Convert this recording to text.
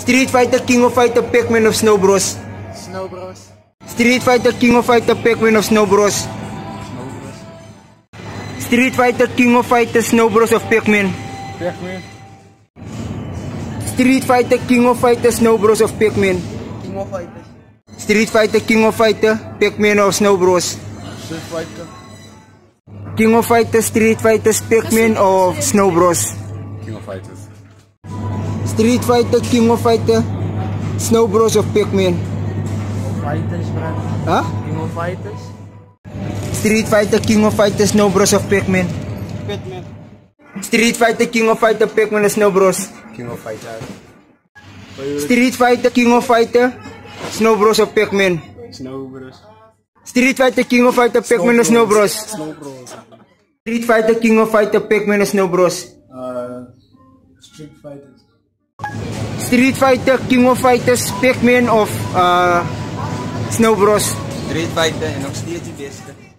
Street Fighter, King of Fighter, Pac-Man of Snow Bros. Snow Bros. Street Fighter, King of Fighter, Pac-Man of Snow Bros. Snow Bros. Street Fighter, King of Fighter, Snow Bros of Pac-Man. Pac-Man. Street Fighter, King of Fighter, Snow Bros of Pac-Man. King of Fighters. Street Fighter, King of Fighter, Pac-Man of Snow Bros. Street Fighter. King of Fighter, Street Fighter, Pac-Man of Snow Bros. King of Fighters. Street Fighter, King of Fighter, Snow Bros of Pac-Man. Fighters, brad. Ha? King of Fighters. Street Fighter, King of Fighter, Snow Bros of Pac-Man. Batman. Street Fighter, King of Fighter, Pac-Man of Snow Bros. King of Fighters. Street Fighter, King of Fighter, Snow Bros of Pac-Man. Snow Bros. Street Fighter, King of Fighter, Pac-Man of Snow Bros. Snow Bros. Street Fighter, King of Fighter, Pac-Man of Snow Bros. Uh, Street Fighters. Street Fighter, King of Fighters, Pac-Man of uh, Snow Bros. Street Fighter en nog steeds die beste.